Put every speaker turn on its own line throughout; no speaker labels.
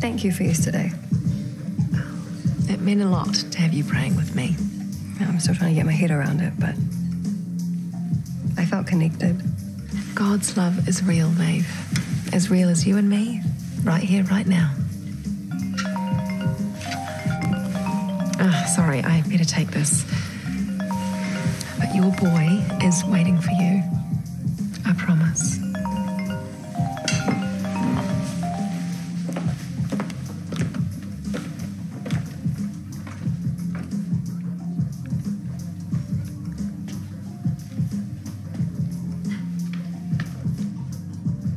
Thank you for yesterday.
It meant a lot to have you praying with me.
I'm still trying to get my head around it, but I felt connected.
God's love is real, Maeve. As real as you and me, right here, right now. Ah, sorry, I better take this. But your boy is waiting for you. I promise.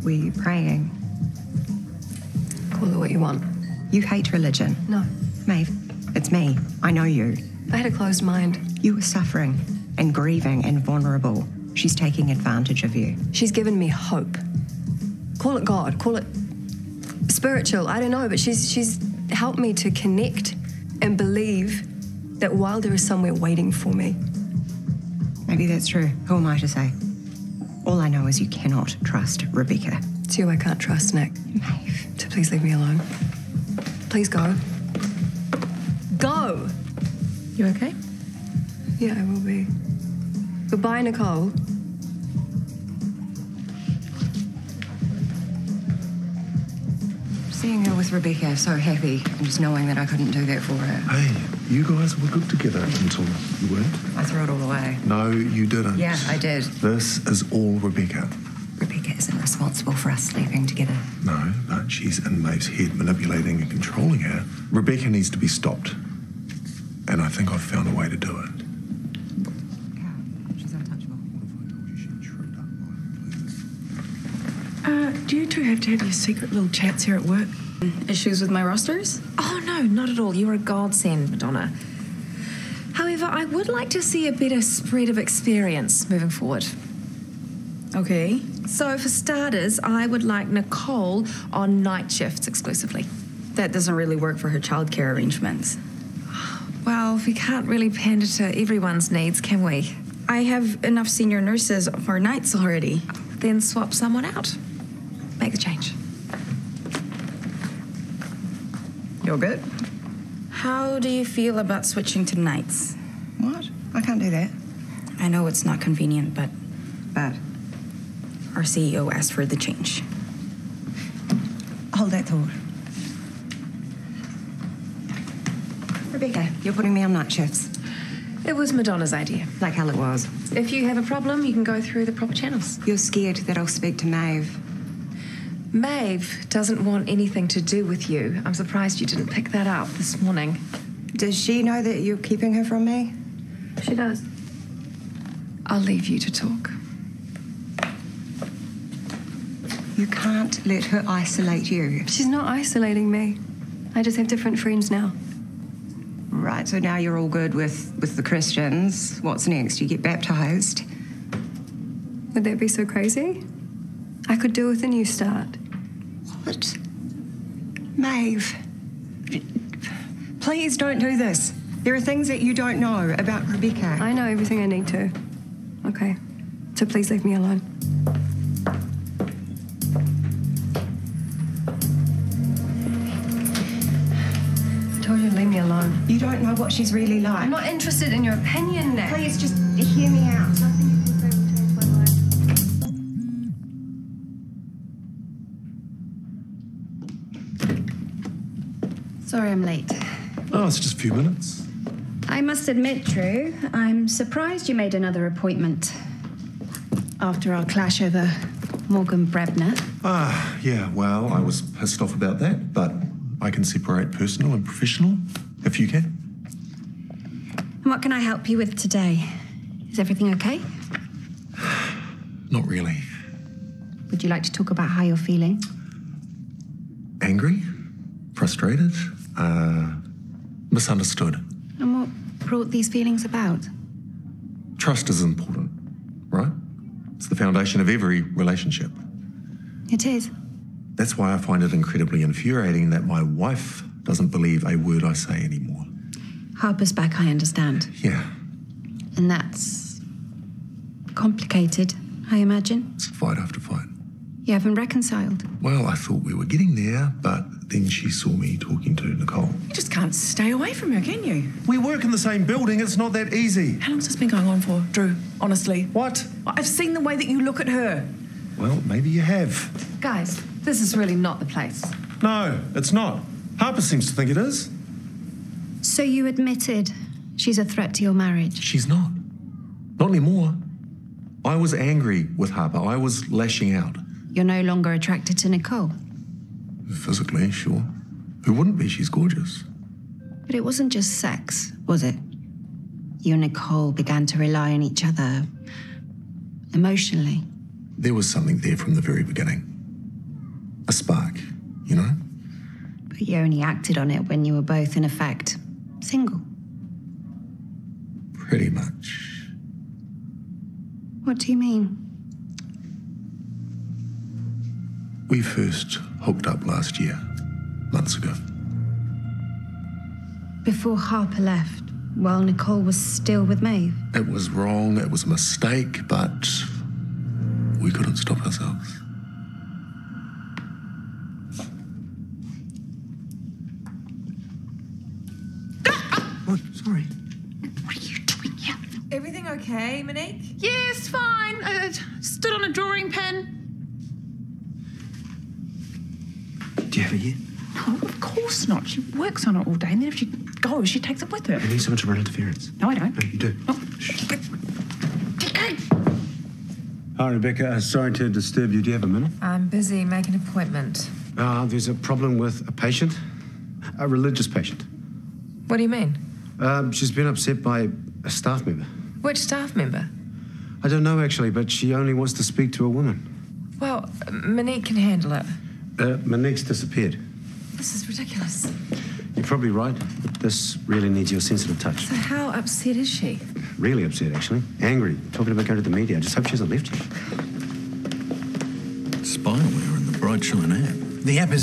Were you praying?
Call it what you want.
You hate religion.
No.
Maeve, it's me. I know you.
I had a closed mind.
You were suffering and grieving and vulnerable. She's taking advantage of you.
She's given me hope. Call it God, call it spiritual. I don't know, but she's she's helped me to connect and believe that Wilder is somewhere waiting for me.
Maybe that's true. Who am I to say? All I know is you cannot trust Rebekah.
It's you I can't trust, Nick.
Maeve.
So please leave me alone. Please go. Go!
You okay?
Yeah, I will be. Goodbye, Nicole.
Seeing her with Rebekah, so happy, and just knowing that I couldn't do that for her.
Hey, you guys were good together until you weren't.
I threw it all away.
No, you didn't.
Yeah, I did.
This is all Rebekah.
Rebekah isn't responsible for us sleeping together.
No, but she's in Maeve's head, manipulating and controlling her. Rebekah needs to be stopped. And I think I've found a way to do it.
She's untouchable.
Uh, do you two have to have your secret little chats here at work?
Issues with my rosters?
Oh, no, not at all. You're a godsend, Madonna. However, I would like to see a better spread of experience moving forward.
Okay.
So, for starters, I would like Nicole on night shifts exclusively.
That doesn't really work for her childcare arrangements.
Well, we can't really pander to everyone's needs, can we?
I have enough senior nurses for nights already.
Then swap someone out. Make the change.
You're good?
How do you feel about switching to nights?
What? I can't do that.
I know it's not convenient, but
But
our CEO asked for the change.
hold that thought. Rebekah, you're putting me on night shifts,
It was Madonna's idea.
like hell it was.
If you have a problem, you can go through the proper channels.
You're scared that I'll speak to Maeve.
Maeve doesn't want anything to do with you. I'm surprised you didn't pick that up this morning.
Does she know that you're keeping her from me?
She does.
I'll leave you to talk.
You can't let her isolate you.
She's not isolating me. I just have different friends now.
Right, so now you're all good with, with the Christians. What's next? You get baptized?
Would that be so crazy? I could do with a new start.
What? Maeve, please don't do this. There are things that you don't know about Rebekah.
I know everything I need to. Okay. So please leave me alone. I told you to leave me alone.
You don't know what she's really like.
I'm not interested in your opinion, Nick.
Please just hear me out.
Nothing
Sorry I'm late.
Oh, it's just a few minutes.
I must admit, Drew, I'm surprised you made another appointment after our clash over Morgan Brebner.
Ah, yeah, well, I was pissed off about that, but I can separate personal and professional if you can.
And what can I help you with today? Is everything okay?
Not really.
Would you like to talk about how you're feeling?
Angry, frustrated, uh, misunderstood.
And what brought these feelings about?
Trust is important, right? It's the foundation of every relationship.
It is.
That's why I find it incredibly infuriating that my wife doesn't believe a word I say anymore.
Harper's back, I understand.
Yeah,
And that's complicated, I imagine.
it's fight after fight.
You haven't reconciled.
Well, I thought we were getting there, but then she saw me talking to Nicole.
You just can't stay away from her, can you?
We work in the same building, it's not that easy.
How long's this been going on for, Drew? Honestly.
What?
I've seen the way that you look at her.
Well, maybe you have.
Guys, this is really not the place.
No, it's not. Harper seems to think it is.
So you admitted she's a threat to your marriage.
She's not. Not anymore. I was angry with Harper. I was lashing out.
You're no longer attracted to Nicole.
Physically, sure. Who wouldn't be? She's gorgeous.
But it wasn't just sex, was it? You and Nicole began to rely on each other emotionally.
There was something there from the very beginning. A spark, you know?
But you only acted on it when you were both, in effect, single.
Pretty much.
What do you mean?
We first hooked up last year, months ago.
Before Harper left, while Nicole was still with Maeve.
It was wrong, it was a mistake, but we couldn't stop ourselves.
Oh, sorry. What are you doing here?
Everything okay, Monique?
Yes, fine. I stood on a drawing pen.
Do you have it here?
No, of course not. She works on it all day, and then if she goes, she takes it with her.
It need someone to run interference.
No, I don't.
No, you do.
Oh.
Hi, Rebekah. Uh, sorry to disturb you. Do you have a minute?
I'm busy. Make an appointment.
Uh, there's a problem with a patient, a religious patient.
What do you mean?
Um, she's been upset by a staff member.
Which staff member?
I don't know actually, but she only wants to speak to a woman.
Well, Monique can handle it.
Uh, Monique's disappeared.
This is ridiculous.
You're probably right. This really needs your sensitive touch.
So, how upset is she?
Really upset, actually. Angry. Talking about going to the media. I just hope she hasn't left you.
Spyware in the Brightshine app. The app is